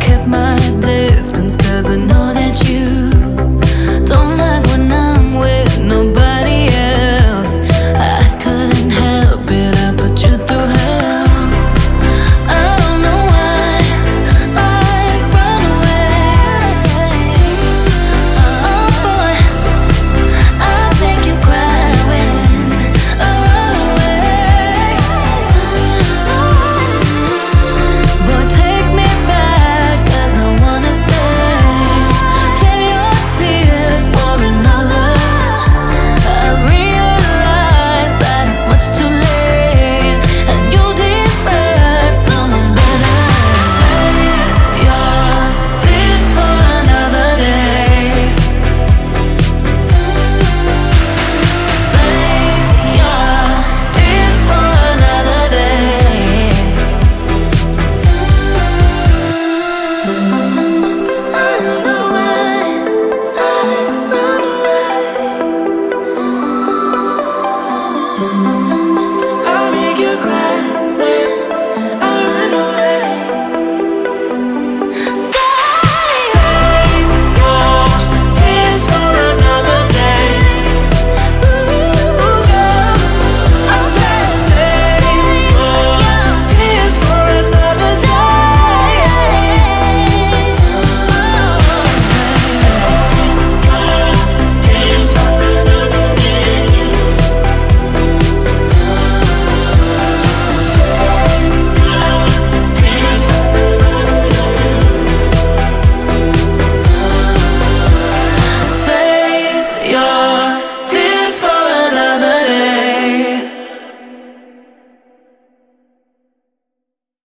kept my